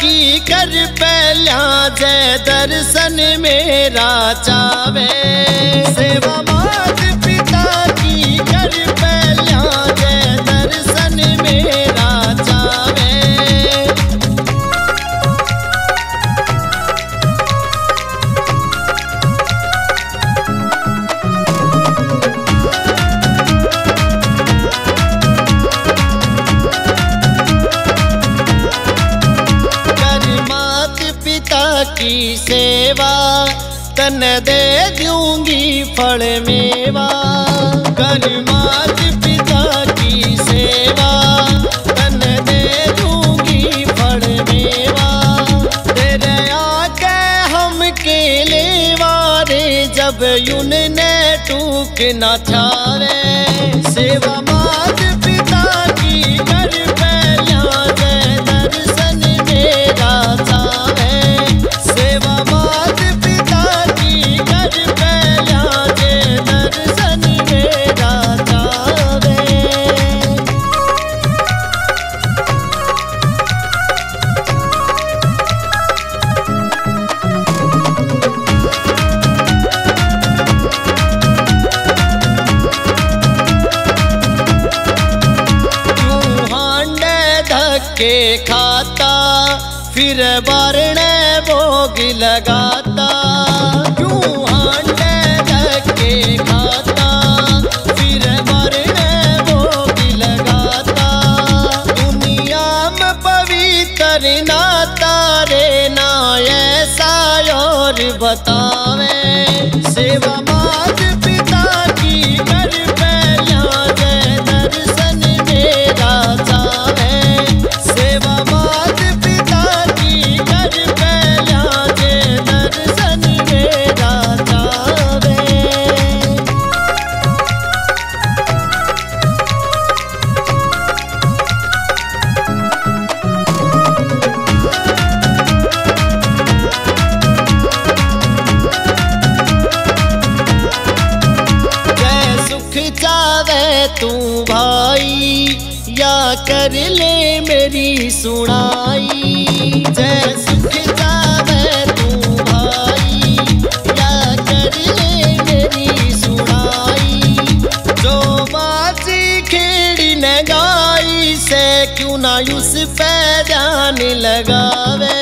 की कर पहला जय दर्शन मेरा चावे। की सेवा, तन दे दूँगी फल मेवा। कर मात पिता की सेवा, तन दे दूँगी फल मेवा। तेरे आके हम केले वारे जब यून ने टूक न छावे। सेवा धक्के खाता फिर बरने भोग लगाता। क्यों खाता फिर दुनिया में पवित्र बतावे। सेवा तू भाई, या कर ले मेरी सुनाई। जय सुख चावे तू भाई, या कर ले मेरी सुनाई। जो बाजी खेड़ी न गाई, से क्यों ना उस पे ध्यान लगावे?